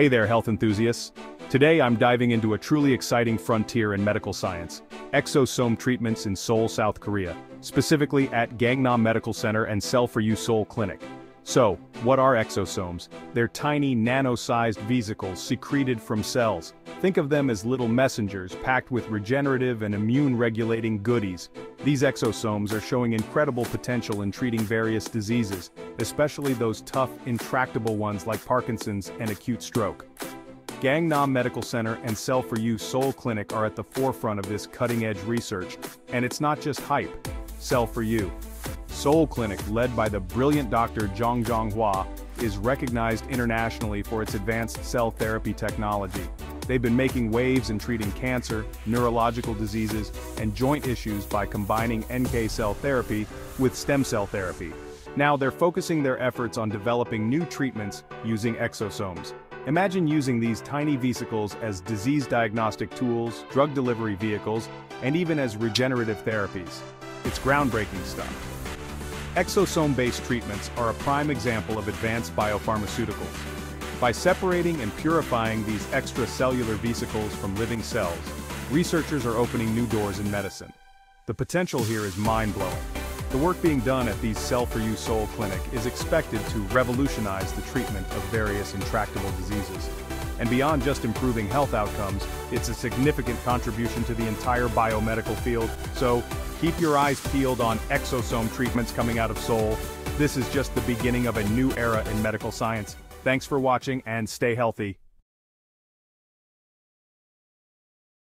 Hey there, health enthusiasts. Today I'm diving into a truly exciting frontier in medical science, exosome treatments in Seoul, South Korea, specifically at Gangnam Medical Center and Cell for You Seoul Clinic. So, what are exosomes? They're tiny nano-sized vesicles secreted from cells. Think of them as little messengers packed with regenerative and immune-regulating goodies. These exosomes are showing incredible potential in treating various diseases, especially those tough, intractable ones like Parkinson's and acute stroke. Gangnam Medical Center and Cell for You Seoul Clinic are at the forefront of this cutting-edge research, and it's not just hype. Cell for You, Seoul Clinic, led by the brilliant Dr. Jong Jong Hwa, is recognized internationally for its advanced cell therapy technology. They've been making waves in treating cancer, neurological diseases, and joint issues by combining NK cell therapy with stem cell therapy. Now they're focusing their efforts on developing new treatments using exosomes. Imagine using these tiny vesicles as disease diagnostic tools, drug delivery vehicles, and even as regenerative therapies. It's groundbreaking stuff. Exosome-based treatments are a prime example of advanced biopharmaceuticals. By separating and purifying these extracellular vesicles from living cells, researchers are opening new doors in medicine. The potential here is mind-blowing. The work being done at these Cell for You Seoul Clinic is expected to revolutionize the treatment of various intractable diseases. And beyond just improving health outcomes, it's a significant contribution to the entire biomedical field, so Keep your eyes peeled on exosome treatments coming out of Seoul. This is just the beginning of a new era in medical science. Thanks for watching and stay healthy.